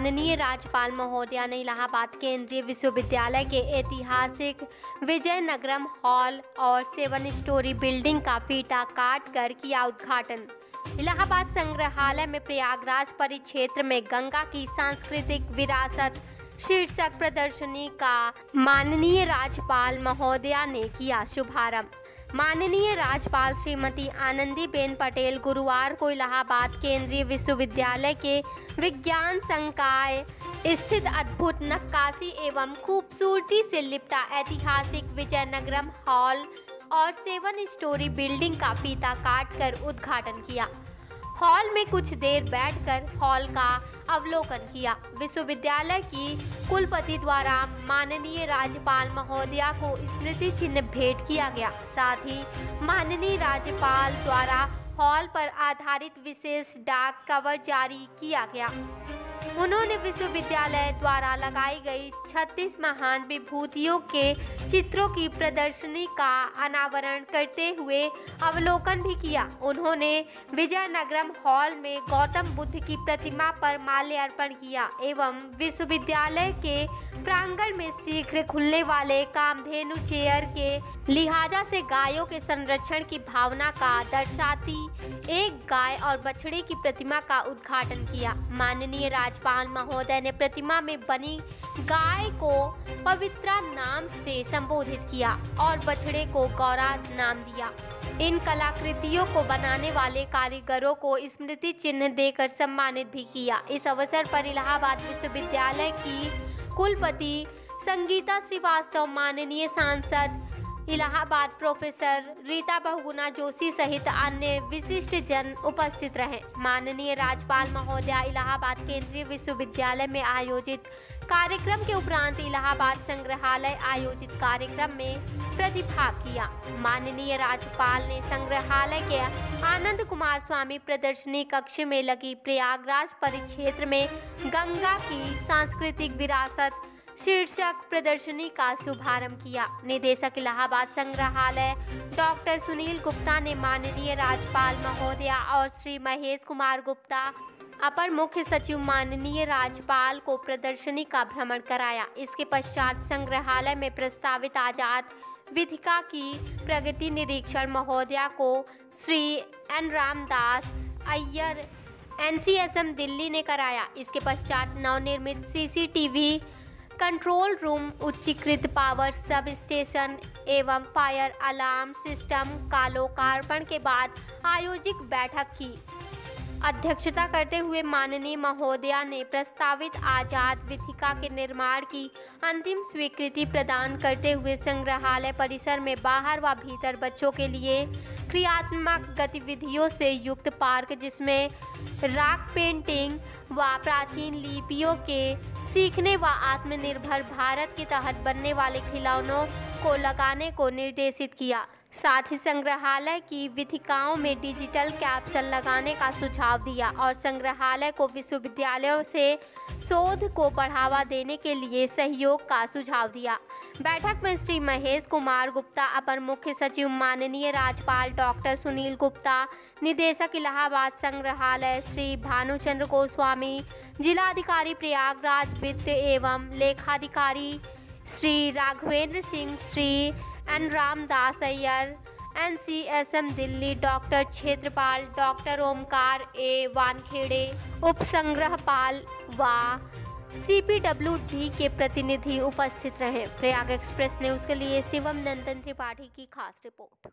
माननीय राज्यपाल महोदया ने इलाहाबाद केंद्रीय विश्वविद्यालय के ऐतिहासिक विजयनगरम हॉल और सेवन स्टोरी बिल्डिंग का फीटा काट कर किया उद्घाटन। इलाहाबाद संग्रहालय में प्रयागराज परिक्षेत्र में गंगा की सांस्कृतिक विरासत शीर्षक प्रदर्शनी का माननीय राज्यपाल महोदया ने किया शुभारंभ। माननीय राज्यपाल श्रीमती आनंदीबेन पटेल गुरुवार को इलाहाबाद केंद्रीय विश्वविद्यालय के विज्ञान संकाय स्थित अद्भुत नक्काशी एवं खूबसूरती से लिपटा ऐतिहासिक विजयनगरम हॉल और सेवन स्टोरी बिल्डिंग का फीता काट कर उद्घाटन किया। हॉल में कुछ देर बैठकर हॉल का अवलोकन किया। विश्वविद्यालय की कुलपति द्वारा माननीय राज्यपाल महोदया को स्मृति चिन्ह भेंट किया गया। साथ ही माननीय राज्यपाल द्वारा हॉल पर आधारित विशेष डाक कवर जारी किया गया। उन्होंने विश्वविद्यालय द्वारा लगाई गई 36 महान विभूतियों के चित्रों की प्रदर्शनी का अनावरण करते हुए अवलोकन भी किया। उन्होंने विजयनगरम हॉल में गौतम बुद्ध की प्रतिमा पर माल्यार्पण किया एवं विश्वविद्यालय के प्रांगण में शीघ्र खुलने वाले कामधेनु चेयर के लिहाजा से गायों के संरक्षण की भावना का दर्शाती एक गाय और बछड़े की प्रतिमा का उद्घाटन किया। माननीय राज्यपाल महोदय ने प्रतिमा में बनी गाय को पवित्रा नाम से संबोधित किया और बछड़े को गौरा नाम दिया। इन कलाकृतियों को बनाने वाले कारीगरों को स्मृति चिन्ह देकर सम्मानित भी किया। इस अवसर पर इलाहाबाद विश्वविद्यालय की कुलपति संगीता श्रीवास्तव, माननीय सांसद इलाहाबाद प्रोफेसर रीता बहुगुना जोशी सहित अन्य विशिष्ट जन उपस्थित रहे। माननीय राज्यपाल महोदया इलाहाबाद केंद्रीय विश्वविद्यालय में आयोजित कार्यक्रम के उपरांत इलाहाबाद संग्रहालय आयोजित कार्यक्रम में प्रतिभाग किया। माननीय राज्यपाल ने संग्रहालय के आनंद कुमार स्वामी प्रदर्शनी कक्ष में लगी प्रयागराज परिक्षेत्र में गंगा की सांस्कृतिक विरासत शीर्षक, प्रदर्शनी का शुभारंभ किया। निदेशक, इलाहाबाद संग्रहालय। डॉक्टर सुनील गुप्ता ने माननीय राज्यपाल महोदया और श्री महेश कुमार गुप्ता, अपर मुख्य सचिव माननीय राज्यपाल को प्रदर्शनी का भ्रमण कराया। इसके पश्चात संग्रहालय में प्रस्तावित आज़ाद विधिका की प्रगति निरीक्षण महोदया को श्री एन रामदास अय्यर एनसीएसएम दिल्ली ने कराया। इसके पश्चात नवनिर्मित सीसीटीवी कंट्रोल रूम उच्चीकृत पावर सब स्टेशन एवं फायर अलार्म सिस्टम का लोकार्पण के बाद आयोजित बैठक की। अध्यक्षता करते हुए माननीय महोदया ने प्रस्तावित आज़ाद विथिका के निर्माण की अंतिम स्वीकृति प्रदान करते हुए संग्रहालय परिसर में बाहर व भीतर बच्चों के लिए क्रियात्मक गतिविधियों से युक्त पार्क जिसमें राक पेंटिंग व प्राचीन लिपियों के सीखने व आत्मनिर्भर भारत के तहत बनने वाले खिलौनों को लगाने को निर्देशित किया। साथ ही संग्रहालय की विधिकाओं में डिजिटल कैप्सल लगाने का सुझाव दिया और संग्रहालय को विश्वविद्यालयों से शोध को बढ़ावा देने के लिए सहयोग का सुझाव दिया। बैठक में श्री महेश कुमार गुप्ता, अपर मुख्य सचिव माननीय राज्यपाल डॉक्टर सुनील गुप्ता, निदेशक इलाहाबाद संग्रहालय श्री भानुचंद्र गोस्वामी, जिलाधिकारी प्रयागराज वित्त एवं लेखाधिकारी Shri Raghvendra Singh, Shri N Ramdas Iyer N C S M Delhi doctor Kshetrapal doctor Omkar A Wankhede उप संग्रहपाल व सी डब्ल्यू डी के प्रतिनिधि उपस्थित रहे। प्रयाग एक्सप्रेस न्यूज़ के लिए शिवम नंदन त्रिपाठी की खास रिपोर्ट।